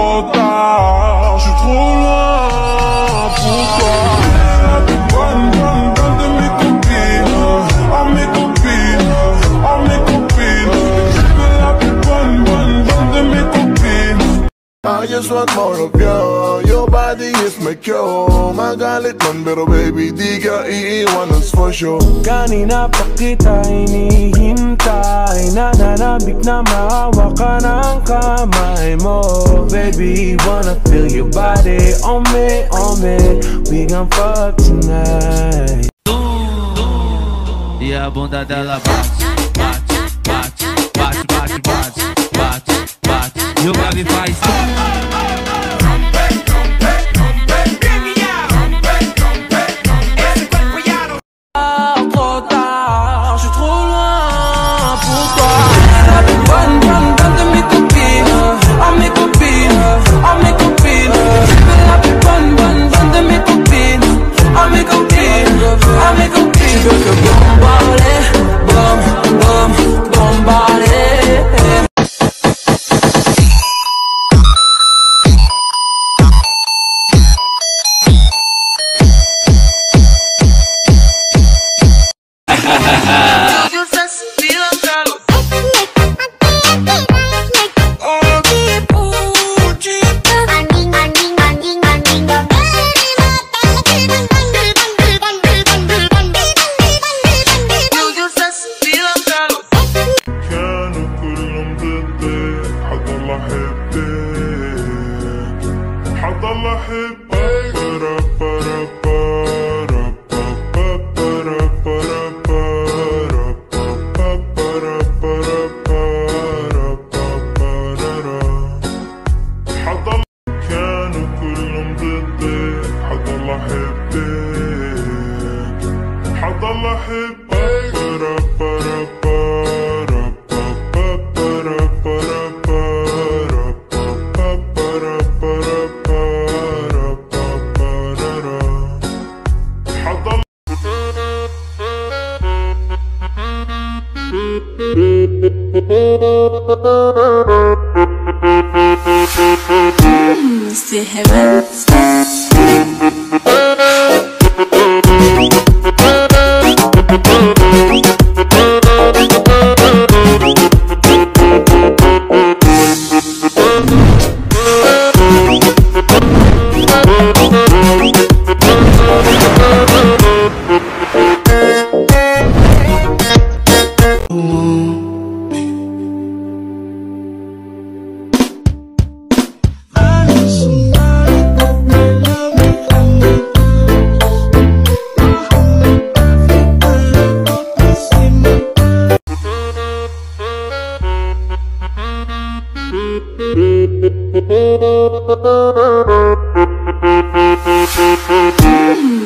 trop tard, je suis trop loin pour toi. Bonne, bonne, bonne de mes copines, oh mes copines, oh mes copines. Je veux la plus bonne, bonne, bonne de mes copines. I just want more of you Your body is my cure. My Magalit man pero baby di ka iiwan us for sure. Kanina pa kita hinihintay Nananabik na maawa ka ng kamay mo Baby, wanna feel your body on me, on me We gon' fuck tonight E a bunda dela bate, bate, bate, bate, bate, bate, bate, bate. E o grave faz. هضل احبك Mr. Heaven.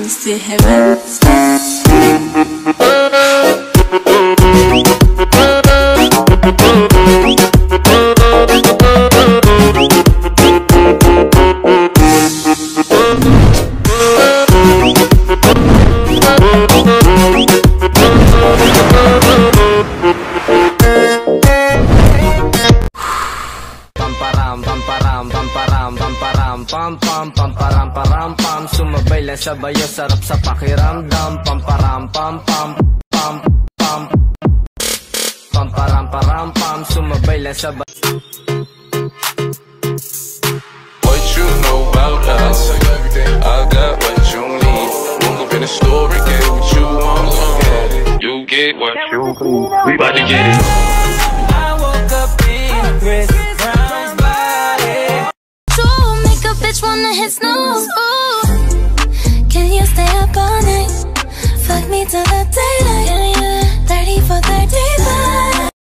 Mr. Heaven. Pamparam, pamparam, pam pam, pamparam, param pam Sumabay lang sabayo, sarap sa pakiramdam Pamparam, pam pam, pam pam Pamparam, param pam Sumabay lang sabay What you know about us? I got what you need. Won't go in the store and get what you want. Yeah, you get what you need. We about to get it. It's no. Snooze Can you stay up all night? Fuck me till the daylight.